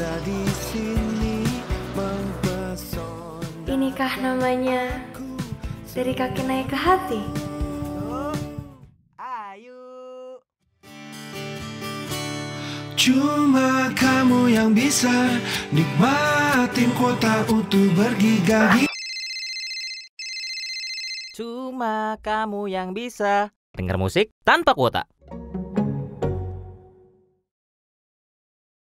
ada di sini mempesona. Inikah namanya dari kaki naik ke hati? Oh, Cuma kamu yang bisa nikmatin kota utuh bergiga Cuma kamu yang bisa dengar musik tanpa kuota.